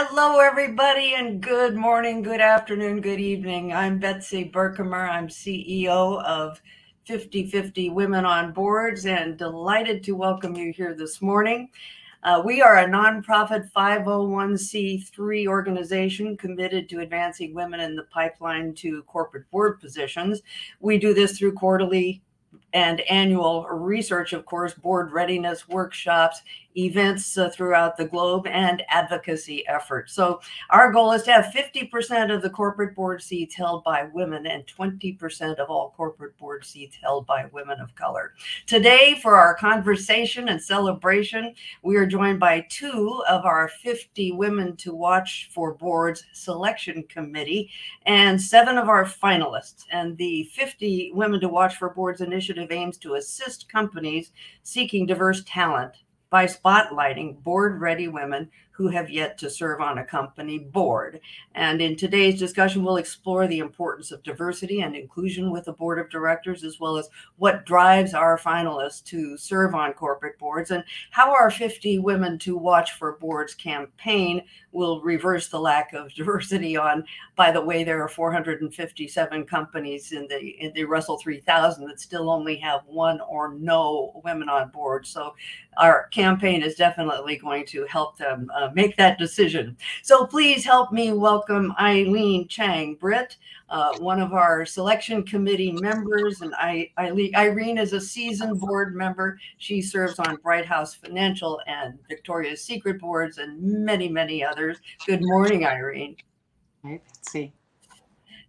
Hello, everybody, and good morning, good afternoon, good evening. I'm Betsy Berkemer. I'm CEO of 50 50 Women on Boards and delighted to welcome you here this morning. Uh, we are a nonprofit 501c3 organization committed to advancing women in the pipeline to corporate board positions. We do this through quarterly and annual research, of course, board readiness workshops, events uh, throughout the globe, and advocacy efforts. So, our goal is to have 50% of the corporate board seats held by women and 20% of all corporate board seats held by women of color. Today, for our conversation and celebration, we are joined by two of our 50 Women to Watch for Boards selection committee and seven of our finalists. And the 50 Women to Watch for Boards initiative aims to assist companies seeking diverse talent by spotlighting board ready women who have yet to serve on a company board. And in today's discussion, we'll explore the importance of diversity and inclusion with the board of directors, as well as what drives our finalists to serve on corporate boards and how our 50 Women to Watch for Boards campaign will reverse the lack of diversity on. By the way, there are 457 companies in the in the Russell 3000 that still only have one or no women on board. So our campaign is definitely going to help them uh, make that decision. So please help me welcome Irene Chang Britt, uh, one of our selection committee members. And I, Irene is a seasoned board member. She serves on Brighthouse Financial and Victoria's Secret boards and many, many others. Good morning, Irene. Right, let's see.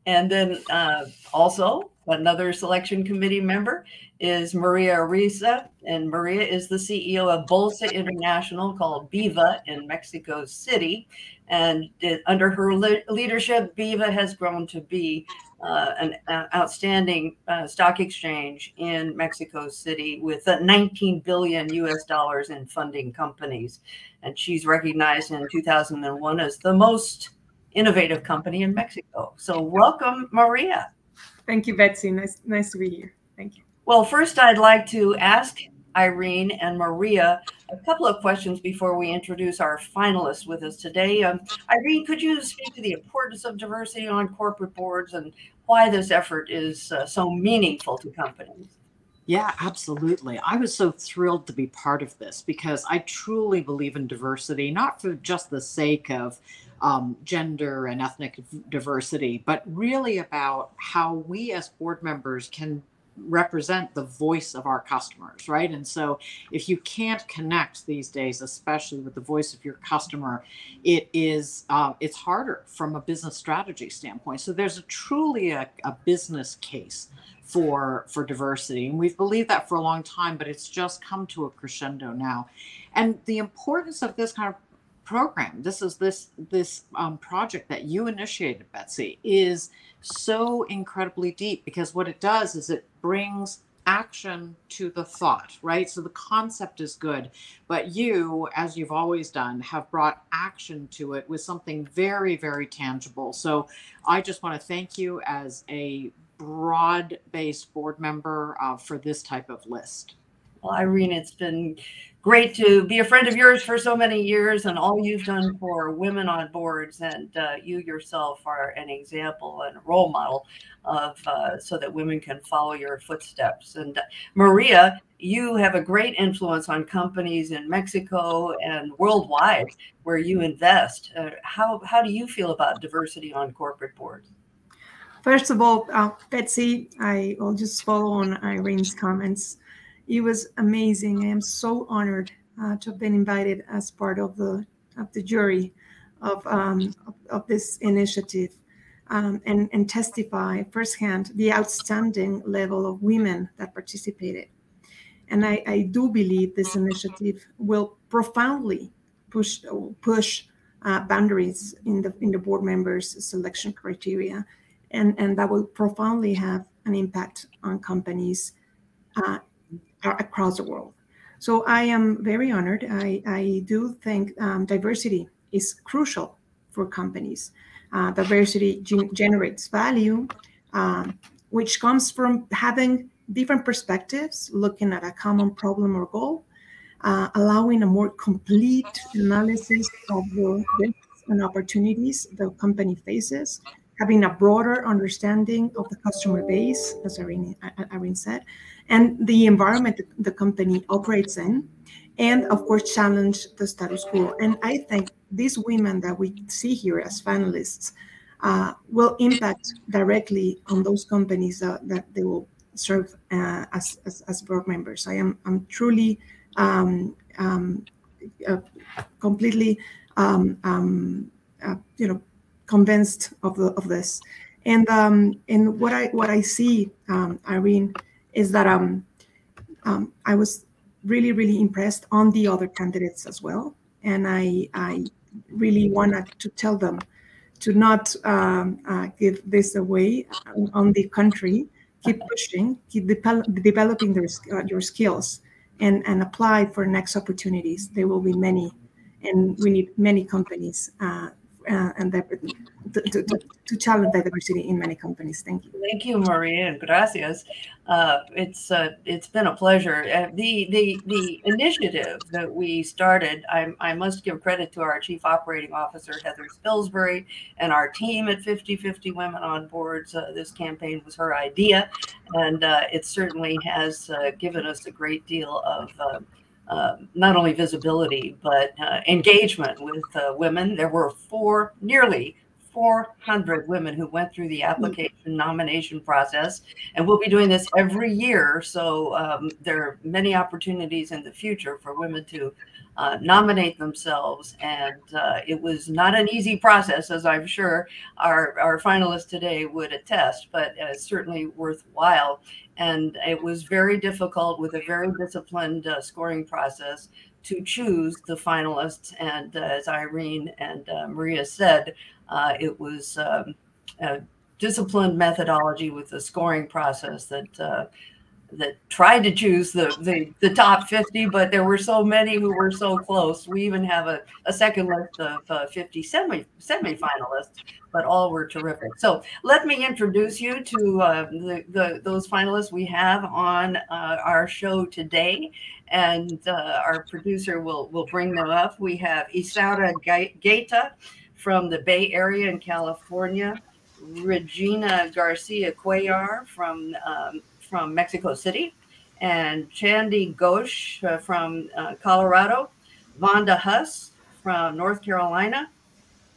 And then uh, also another selection committee member is Maria Ariza, and Maria is the CEO of Bolsa International called BIVA in Mexico City. And it, under her le- leadership, BIVA has grown to be uh, an uh, outstanding uh, stock exchange in Mexico City with 19 billion US dollars in funding companies. And she's recognized in 2001 as the most innovative company in Mexico. So, welcome, Maria. Thank you, Betsy. Nice, nice to be here. Thank you. Well, first, I'd like to ask Irene and Maria a couple of questions before we introduce our finalists with us today. Um, Irene, could you speak to the importance of diversity on corporate boards and why this effort is uh, so meaningful to companies? Yeah, absolutely. I was so thrilled to be part of this because I truly believe in diversity, not for just the sake of um, gender and ethnic diversity, but really about how we as board members can represent the voice of our customers, right? And so if you can't connect these days, especially with the voice of your customer, it is uh, it's harder from a business strategy standpoint. So there's a truly a, a business case for for diversity, and we've believed that for a long time, but it's just come to a crescendo now. And the importance of this kind of program. This is this this um, project that you initiated betsy is so incredibly deep because what it does is it brings action to the thought right? So the concept is good but you as you've always done have brought action to it with something very very tangible. So i just want to thank you as a broad based board member uh, for this type of list. Well, Irene, it's been great to be a friend of yours for so many years and all you've done for women on boards. And uh, you yourself are an example and a role model of uh, so that women can follow your footsteps. And uh, Maria, you have a great influence on companies in Mexico and worldwide where you invest. Uh, how, how do you feel about diversity on corporate boards? First of all, uh, Betsy, I will just follow on Irene's comments it was amazing. I am so honored uh, to have been invited as part of the of the jury of um, of, of, this initiative um, and and testify firsthand the outstanding level of women that participated. And I, I do believe this initiative will profoundly push push uh, boundaries in the in the board members selection criteria, and and that will profoundly have an impact on companies uh, across the world. So I am very honored. I, I do think um, diversity is crucial for companies. Uh, diversity gen- generates value, um, which comes from having different perspectives, looking at a common problem or goal, uh, allowing a more complete analysis of the risks and opportunities the company faces, having a broader understanding of the customer base, as Irene, Irene said, and the environment the company operates in, and of course, challenge the status quo. And I think these women that we see here as finalists uh, will impact directly on those companies uh, that they will serve uh, as, as, as, board members. I am I'm truly um, um, uh, completely um, um uh, you know convinced of the of this. And um, and what I what I see, um, Irene, is that um, um, I was really really impressed on the other candidates as well, and I I really wanted to tell them to not um, uh, give this away on the country. Keep pushing, keep de- developing their, uh, your skills, and and apply for next opportunities. There will be many, and we need many companies uh, uh, and to, to, to, challenge diversity in many companies. Thank you. Thank you, Maria, and gracias. Uh, it's uh, it's been a pleasure. Uh, the the the initiative that we started, I, I must give credit to our Chief Operating Officer Heather Spilsbury and our team at 50-50 Women on Boards. Uh, this campaign was her idea, and uh, it certainly has given us a great deal of uh, not only visibility but uh, engagement with uh, women. There were four, nearly 400 women who went through the application nomination process, and we'll be doing this every year. So um, there are many opportunities in the future for women to uh, nominate themselves. And uh, it was not an easy process, as I'm sure our, our finalists today would attest, but uh, certainly worthwhile and it was very difficult with a very disciplined uh, scoring process to choose the finalists. And uh, as Irene and uh, Maria said, uh, it was um, a disciplined methodology with the scoring process that uh, that tried to choose the, the, the top 50, but there were so many who were so close. We even have a, a second list of uh, 50 semi semi-finalists, but all were terrific. So let me introduce you to uh, the, the, those finalists we have on uh, our show today. And uh, our producer will, will bring them up. We have Isaura Gaeta from the Bay Area in California, Regina Garcia Cuellar from um, from Mexico City, and Chandy Ghosh uh, from uh, Colorado, Vonda Huss from North Carolina,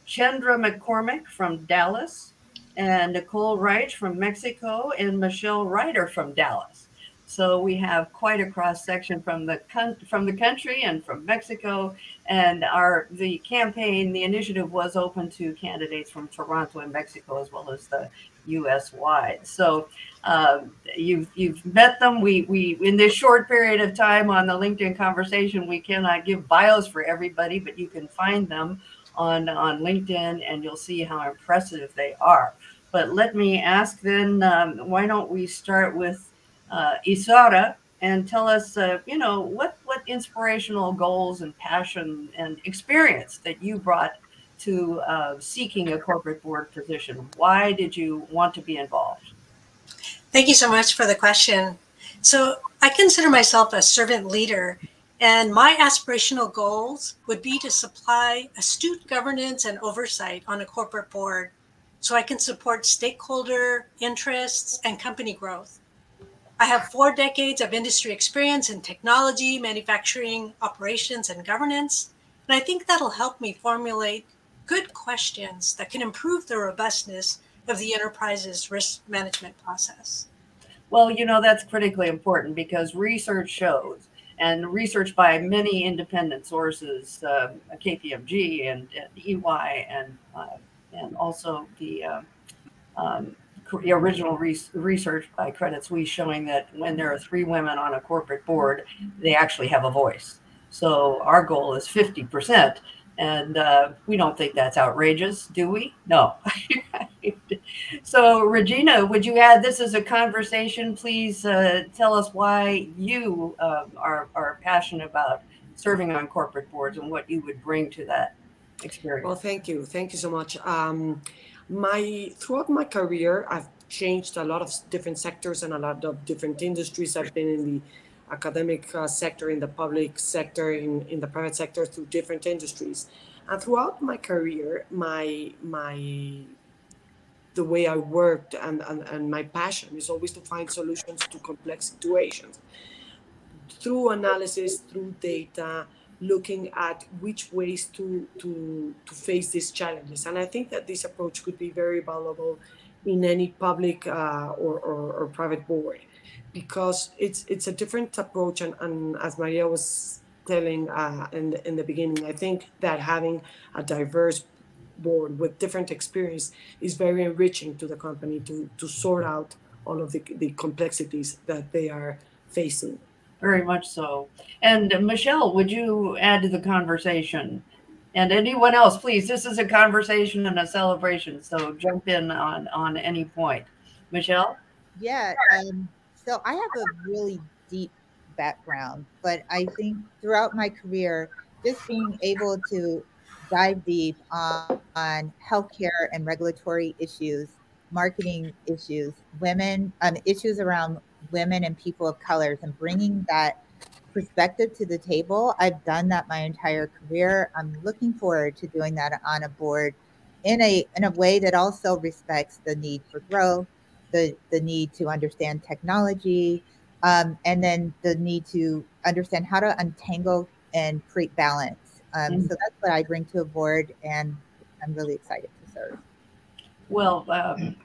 Chandra McCormick from Dallas, and Nicole Reich from Mexico, and Michelle Ryder from Dallas. So we have quite a cross section from the from the country and from Mexico. And our the campaign, the initiative was open to candidates from Toronto and Mexico as well as the U.S. wide. So uh, you've you've met them. We we in this short period of time on the LinkedIn conversation, we cannot give bios for everybody, but you can find them on on LinkedIn, and you'll see how impressive they are. But let me ask then, um, why don't we start with uh, Isaura and tell us, uh, you know, what what inspirational goals and passion and experience that you brought to uh, seeking a corporate board position? Why did you want to be involved? Thank you so much for the question. So I consider myself a servant leader, and my aspirational goals would be to supply astute governance and oversight on a corporate board so I can support stakeholder interests and company growth. I have four decades of industry experience in technology, manufacturing, operations, and governance. And I think that'll help me formulate good questions that can improve the robustness of the enterprise's risk management process. Well, you know, that's critically important because research shows, and research by many independent sources, uh, KPMG and, and, EY, and uh, and also the uh, um, original re- research by Credit Suisse showing that when there are three women on a corporate board, they actually have a voice. So our goal is 50%. And uh, we don't think that's outrageous, do we? No. so, Regina, would you add this as a conversation? Please uh, tell us why you uh, are, are passionate about serving on corporate boards and what you would bring to that experience. Well, thank you. Thank you so much. Um, my throughout my career, I've changed a lot of different sectors and a lot of different industries. I've been in the academic uh, sector, in the public sector, in, in the private sector, through different industries. And throughout my career, my my the way I worked and, and, and my passion is always to find solutions to complex situations through analysis, through data, looking at which ways to, to, to face these challenges. And I think that this approach could be very valuable in any public uh, or, or, or, private board because it's it's a different approach. And, and as Maria was telling uh, in, the, in the beginning, I think that having a diverse board with different experience is very enriching to the company to, to sort out all of the, the complexities that they are facing. Very much so. And Michelle, would you add to the conversation? And anyone else, please. This is a conversation and a celebration, so jump in on on any point. Michelle. Yeah. Um, so I have a really deep background, but I think throughout my career, just being able to dive deep on, on healthcare and regulatory issues, marketing issues, women, um, issues around women and people of colors and bringing that perspective to the table. I've done that my entire career. I'm looking forward to doing that on a board in a in a way that also respects the need for growth, the the need to understand technology, um, and then the need to understand how to untangle and create balance. Um, mm-hmm. So that's what I bring to a board, and I'm really excited to serve. Well, um,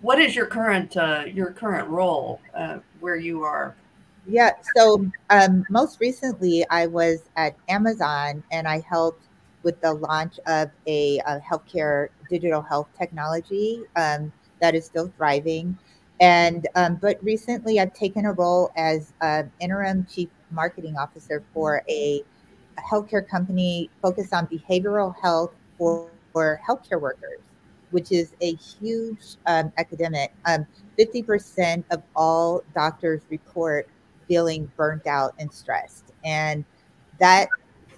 what is your current uh, your current role uh, where you are? Yeah, so um, most recently I was at Amazon and I helped with the launch of a, a healthcare digital health technology um, that is still thriving. And um, but recently I've taken a role as interim chief marketing officer for a, a healthcare company focused on behavioral health for, for healthcare workers which is a huge um, epidemic. Um, 50% of all doctors report feeling burnt out and stressed. And that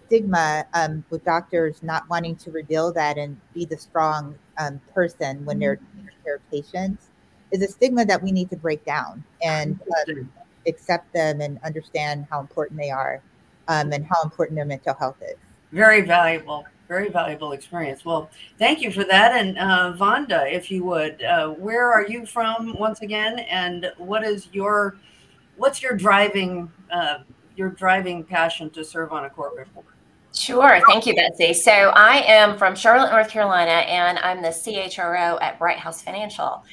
stigma um, with doctors not wanting to reveal that and be the strong um, person when they're taking care of patients is a stigma that we need to break down and uh, accept them and understand how important they are um, and how important their mental health is. Very valuable very valuable experience. Well, thank you for that. And uh, Vonda, if you would, uh, where are you from once again, and what is your what's your driving uh, your driving passion to serve on a corporate board? Sure. Thank you, Betsy. So I am from Charlotte, North Carolina, and I'm the CHRO at Brighthouse Financial.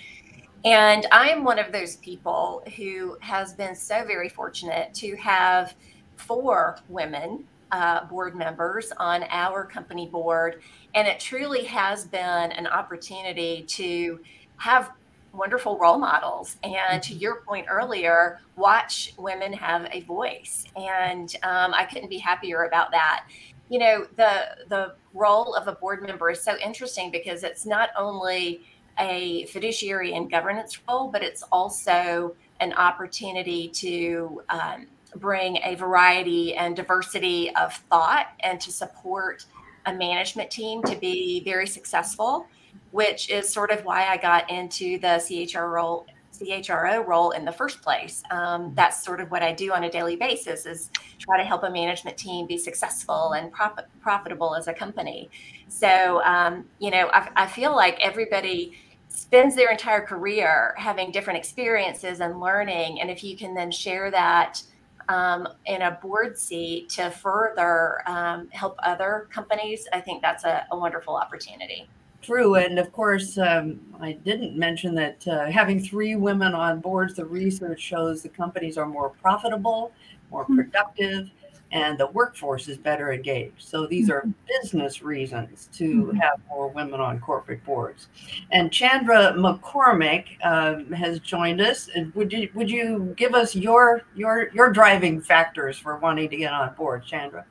And I'm one of those people who has been so very fortunate to have four women uh, board members on our company board. And it truly has been an opportunity to have wonderful role models. And to mm-hmm. your point earlier, watch women have a voice. And um, I couldn't be happier about that. You know, the the role of a board member is so interesting because it's not only a fiduciary and governance role, but it's also an opportunity to um, bring a variety and diversity of thought and to support a management team to be very successful, which is sort of why I got into the CHR role, CHRO role in the first place. Um, that's sort of what I do on a daily basis is try to help a management team be successful and profit, profitable as a company. So, um, you know, I, I feel like everybody spends their entire career having different experiences and learning. And if you can then share that um, in a board seat to further um, help other companies, I think that's a, a wonderful opportunity. True. And of course, um, I didn't mention that uh, having three women on boards, the research shows the companies are more profitable, more hmm. productive, and the workforce is better engaged. So these are mm-hmm. business reasons to mm-hmm. have more women on corporate boards. And Chandra McCormick um, has joined us. And would you would you give us your your your driving factors for wanting to get on board, Chandra?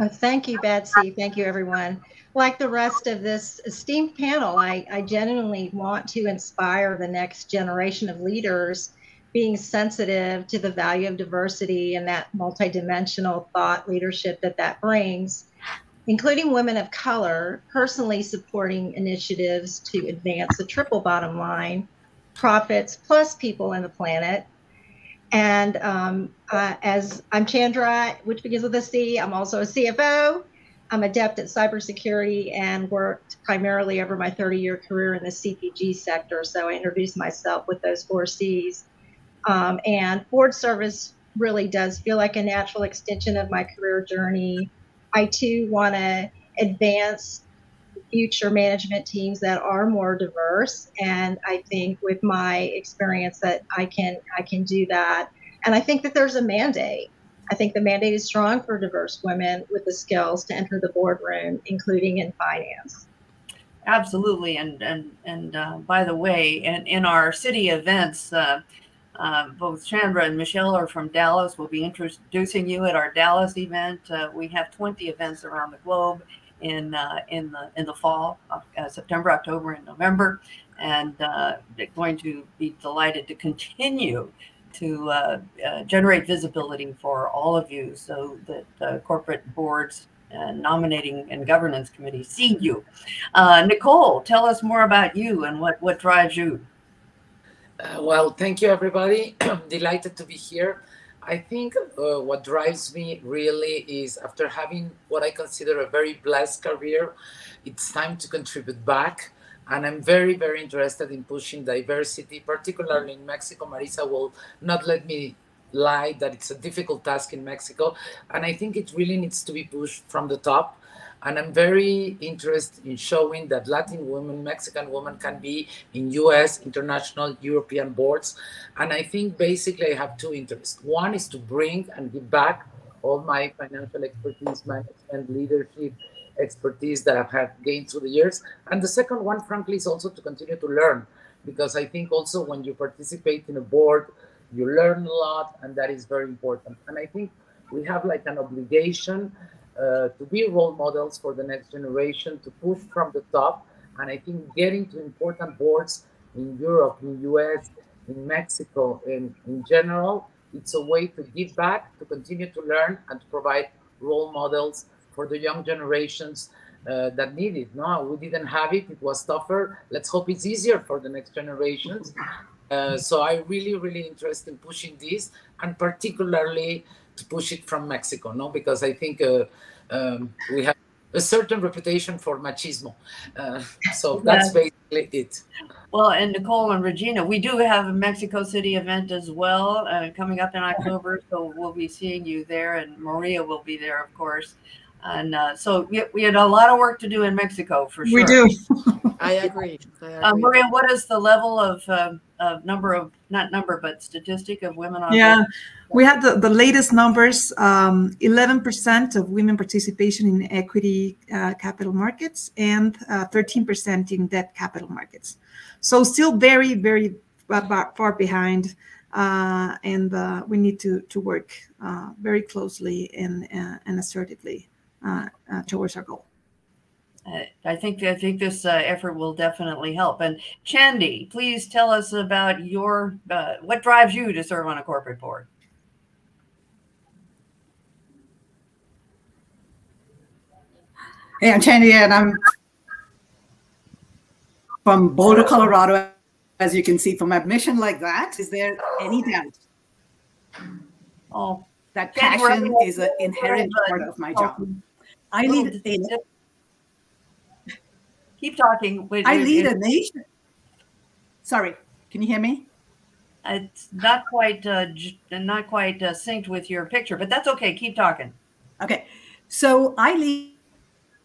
Oh, thank you, Betsy. Thank you, everyone. Like the rest of this esteemed panel, I, I genuinely want to inspire the next generation of leaders being sensitive to the value of diversity and that multidimensional thought leadership that that brings, including women of color, personally supporting initiatives to advance the triple bottom line profits plus people and the planet. And um, uh, as I'm Chandra, which begins with a C, I'm also a CFO. I'm adept at cybersecurity and worked primarily over my 30 year career in the CPG sector. So I introduced myself with those four C's. Um, and board service really does feel like a natural extension of my career journey. I too want to advance future management teams that are more diverse and i think with my experience that i can i can do that. And i think that there's a mandate. I think the mandate is strong for diverse women with the skills to enter the boardroom including in finance. Absolutely and and and uh, by the way in, in our city events uh, uh, both Chandra and Michelle are from Dallas. We'll be introducing you at our Dallas event. Uh, we have 20 events around the globe, in uh, in the in the fall, uh, September, October, and November, and uh, going to be delighted to continue to uh, uh, generate visibility for all of you, so that corporate boards and nominating and governance committees see you. Uh, Nicole, tell us more about you and what what drives you. Well, thank you, everybody. Delighted to be here. I think uh, what drives me really is after having what I consider a very blessed career, it's time to contribute back. And I'm very, very interested in pushing diversity, particularly in Mexico. Marisa will not let me lie that it's a difficult task in Mexico. And I think it really needs to be pushed from the top. And I'm very interested in showing that Latin women, Mexican women can be in US, international, European boards. And I think basically I have two interests. One is to bring and give back all my financial expertise, management, leadership, expertise that I've had gained through the years. And the second one, frankly, is also to continue to learn. Because I think also when you participate in a board, you learn a lot, and that is very important. And I think we have like an obligation uh, to be role models for the next generation, to push from the top. And I think getting to important boards in Europe, in US, in Mexico, and in general, it's a way to give back, to continue to learn, and to provide role models for the young generations uh, that need it. No, we didn't have it; it was tougher. Let's hope it's easier for the next generations. Uh, so I really, really interested in pushing this, and particularly to push it from Mexico, no? Because I think uh, um, we have a certain reputation for machismo. Uh, so that's basically it. Well, and Nicole and Regina, we do have a Mexico City event as well uh, coming up in October. So we'll be seeing you there, and Maria will be there, of course. And uh, so we, we had a lot of work to do in Mexico for sure. We do. I agree. I uh, agree. Uh, Maria, what is the level of, uh, of number of, not number, but statistic of women on Yeah, board? we had the, the latest numbers um, 11% of women participation in equity uh, capital markets and 13% uh, in debt capital markets. So still very, very far behind. and we need to, to work very closely and, and assertively uh, uh, towards our goal. I think I think this uh, effort will definitely help. And Chandy, please tell us about your uh, what drives you to serve on a corporate board. Hey, I'm Chandy, and I'm from Boulder, Colorado. As you can see from a mission like that, is there any doubt? Oh, that passion is an inherent part of my job. I lead a keep talking. Wait, I lead a nation. Sorry, can you hear me? It's not quite uh, not quite uh, synced with your picture, but that's okay. Keep talking. Okay, so I lead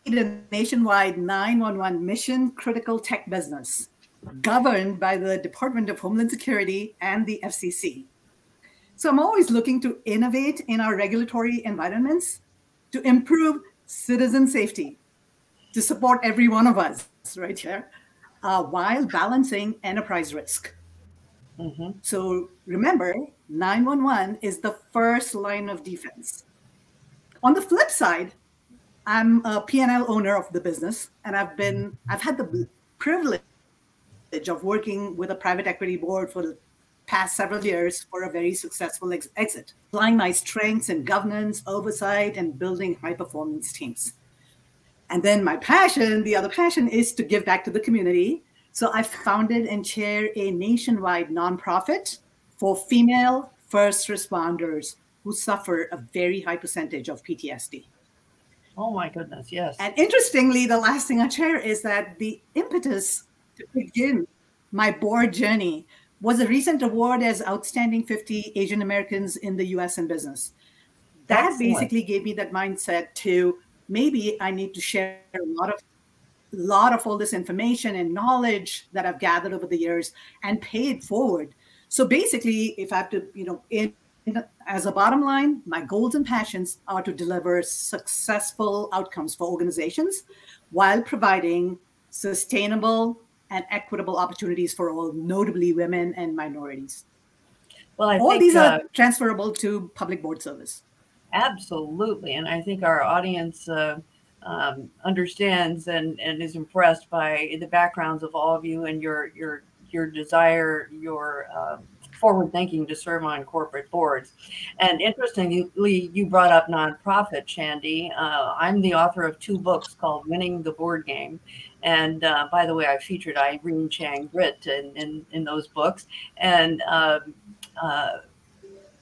a nationwide 911 mission critical tech business governed by the Department of Homeland Security and the FCC. So I'm always looking to innovate in our regulatory environments to improve citizen safety to support every one of us right here uh, while balancing enterprise risk. Mm-hmm. So remember, 911 is the first line of defense. On the flip side, I'm a P&L owner of the business, and I've been I've had the privilege of working with a private equity board for the past several years for a very successful ex- exit, applying my strengths in governance, oversight, and building high performance teams. And then my passion, the other passion, is to give back to the community. So I founded and chair a nationwide nonprofit for female first responders who suffer a very high percentage of PTSD. Oh my goodness, yes. And interestingly, the last thing I share is that the impetus to begin my board journey was a recent award as Outstanding 50 Asian Americans in the US in business. That Excellent. basically gave me that mindset to maybe I need to share a lot of lot of all this information and knowledge that I've gathered over the years and pay it forward. So basically, if I have to, you know, in, in, as a bottom line, my goals and passions are to deliver successful outcomes for organizations while providing sustainable and equitable opportunities for all, notably women and minorities. Well, I all think, these are uh, transferable to public board service. Absolutely, and I think our audience. Uh, um, understands and, and is impressed by the backgrounds of all of you and your your your desire, your uh, forward thinking to serve on corporate boards. And interestingly, you brought up nonprofit, Chandy. Uh, I'm the author of two books called Winning the Board Game. And uh, by the way, I featured Irene Chang Britt in, in, in those books. And um, uh,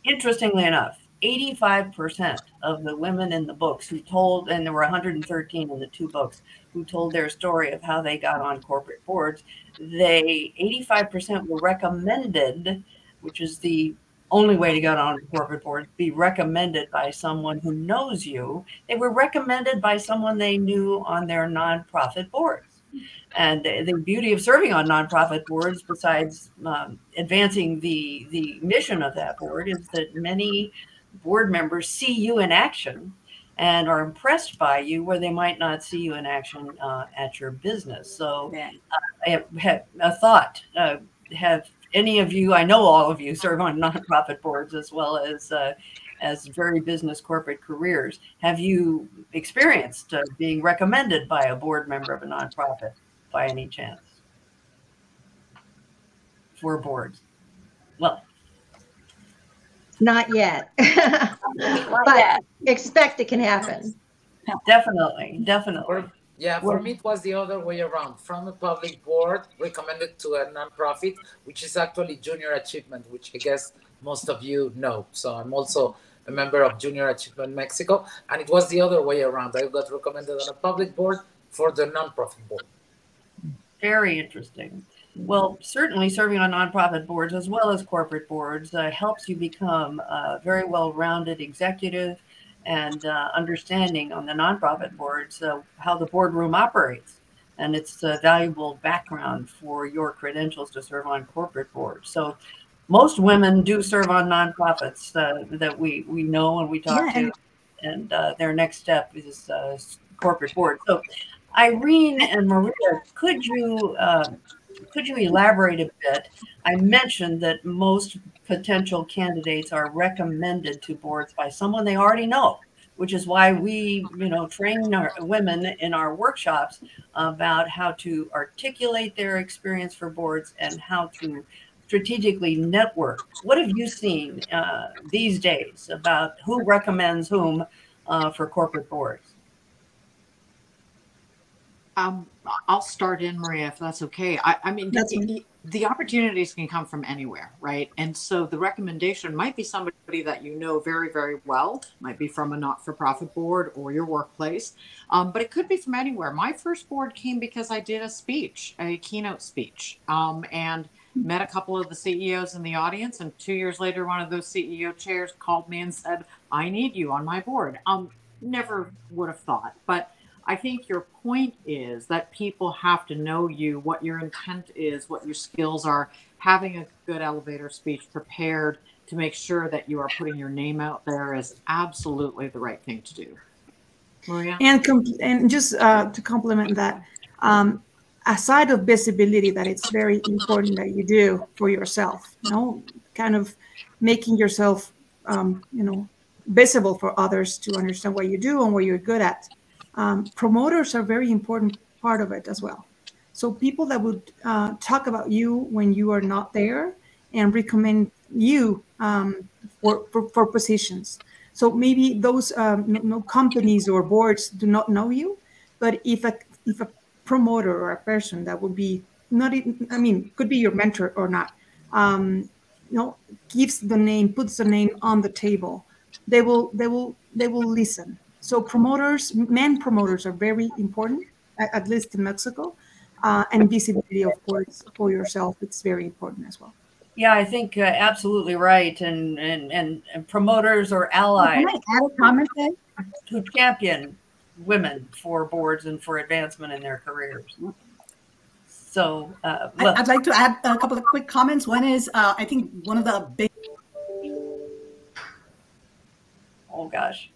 interestingly enough, 85% of the women in the books who told, and there were 113 in the two books, who told their story of how they got on corporate boards, they 85% were recommended, which is the only way to get on a corporate board, be recommended by someone who knows you. They were recommended by someone they knew on their nonprofit boards. And the beauty of serving on nonprofit boards, besides um, advancing the the mission of that board, is that many board members see you in action and are impressed by you where they might not see you in action uh, at your business. So, uh, I have, a thought. Uh, have any of you? I know all of you serve on nonprofit boards as well as uh, as very business corporate careers. Have you experienced uh, being recommended by a board member of a nonprofit by any chance for boards? Well, not yet. but yet. expect it can happen. Definitely, definitely. Or, yeah, for me it was the other way around. From a public board recommended to a nonprofit, which is actually Junior Achievement, which I guess most of you know. So I'm also a member of Junior Achievement Mexico, and it was the other way around. I got recommended on a public board for the nonprofit board. Very interesting. Well, certainly serving on nonprofit boards as well as corporate boards uh, helps you become a very well rounded executive and uh, understanding on the nonprofit boards uh, how the boardroom operates. And it's a valuable background for your credentials to serve on corporate boards. So, most women do serve on nonprofits uh, that we, we know and we talk yeah, to, and uh, their next step is uh, corporate board. So, Irene and Maria, could you could you elaborate a bit? I mentioned that most potential candidates are recommended to boards by someone they already know, which is why we, you know, train our women in our workshops about how to articulate their experience for boards and how to strategically network. What have you seen uh, these days about who recommends whom uh, for corporate boards? Um, I'll start in, Maria, if that's okay. I, I mean, the, the, opportunities can come from anywhere, right? And so the recommendation might be somebody that you know very, very well, might be from a not for profit board or your workplace, um, but it could be from anywhere. My first board came because I did a speech, a keynote speech, um, and met a couple of the CEOs in the audience. And two years later, one of those CEO chairs called me and said, I need you on my board. Um, never would have thought, but I think your point is that people have to know you, what your intent is, what your skills are, having a good elevator speech prepared to make sure that you are putting your name out there is absolutely the right thing to do. Maria? And, and just uh, to complement that, um, aside of visibility, that it's very important that you do for yourself, you know, kind of making yourself, um, you know, visible for others to understand what you do and what you're good at um, promoters are very important part of it as well. So people that would uh, talk about you when you are not there and recommend you um, for, for, for, positions. So maybe those um, no, no, companies or boards do not know you, but if a if a promoter or a person that would be not, even, I mean, could be your mentor or not, um, you know gives the name puts the name on the table they will they will they will listen so promoters men promoters are very important at, at least in mexico. Uh, and visibility of course for yourself it's very important as well. Yeah i think uh, absolutely right. And, and and and promoters or allies Can I add a comment there? who champion women for boards and for advancement in their careers. So uh, I- look, I'd like to add a couple of quick comments. One is, uh, I think one of the big oh gosh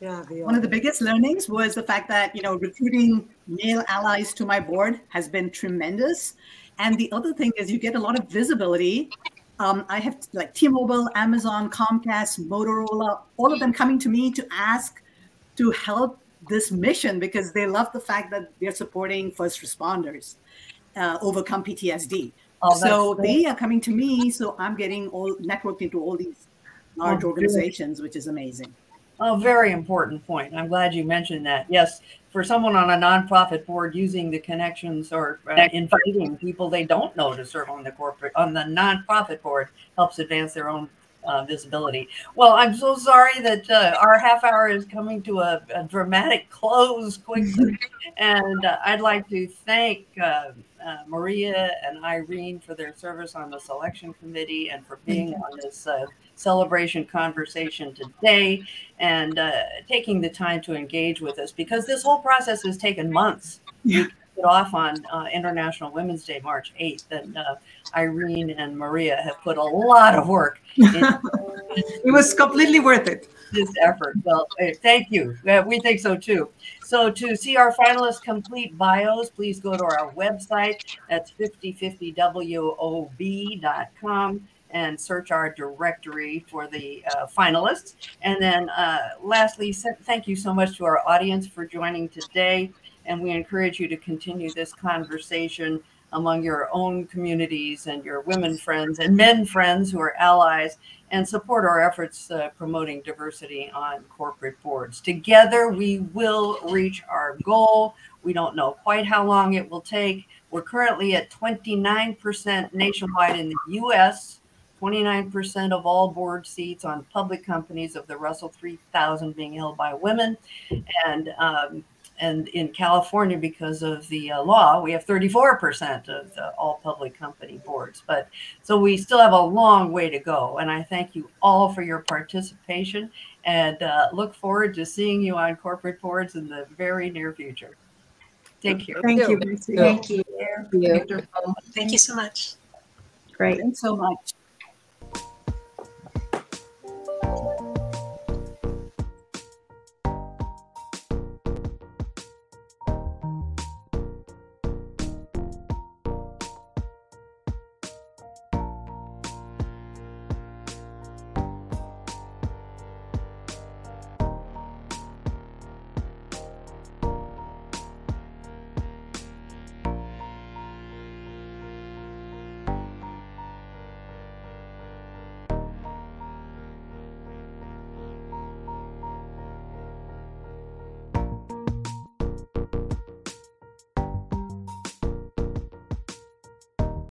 Yeah, one of the biggest learnings was the fact that you know recruiting male allies to my board has been tremendous. And the other thing is you get a lot of visibility. Um, i have like t-mobile amazon comcast motorola all of them coming to me to ask to help this mission because they love the fact that they're supporting first responders uh, overcome ptsd Oh, so great. they are coming to me so i'm getting all networked into all these large Oh, good. organizations which is amazing Oh, very important point. I'm glad you mentioned that. Yes, for someone on a nonprofit board using the connections or uh, inviting people they don't know to serve on the corporate on the nonprofit board helps advance their own uh, visibility. Well, I'm so sorry that uh, our half hour is coming to a, a dramatic close quickly, and uh, I'd like to thank uh, Maria and Irene for their service on the selection committee and for being on this uh, celebration conversation today and uh, taking the time to engage with us because this whole process has taken months. Yeah. It off on uh, International Women's Day, March 8th, and uh, Irene and Maria have put a lot of work it was completely worth it this effort. Well, uh, thank you. We think so too. So to see our finalists' complete bios, please go to our website. That's 5050wob.com and search our directory for the uh, finalists. And then uh, lastly, thank you so much to our audience for joining today. And we encourage you to continue this conversation among your own communities and your women friends and men friends who are allies and support our efforts uh, promoting diversity on corporate boards. Together, we will reach our goal. We don't know quite how long it will take. We're currently at 29% nationwide in the US, 29% of all board seats on public companies of the Russell 3000 being held by women. And um, and in California, because of the uh, law, we have 34% of the, all public company boards. But so we still have a long way to go. And I thank you all for your participation and uh, look forward to seeing you on corporate boards in the very near future. Take care. thank you you. Betsy. Thank you. you. Thank you so much. Great. thanks so much